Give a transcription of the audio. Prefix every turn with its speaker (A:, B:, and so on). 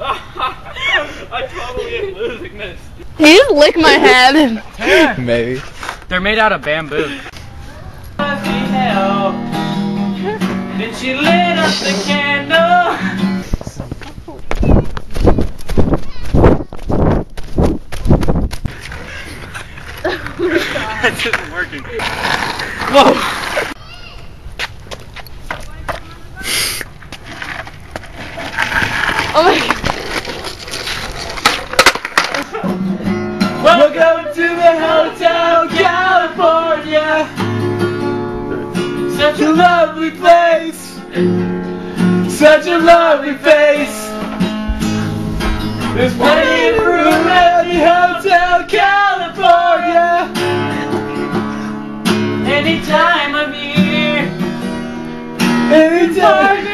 A: I totally am losing this.
B: He you lick my head?
C: Maybe.
A: They're made out of bamboo. Then she lit up the candle. that isn't working. Whoa!
B: Oh my god.
A: Welcome to the Hotel California. Such a lovely place. Such a lovely face. There's plenty of room at the Hotel California. Any of year. Any time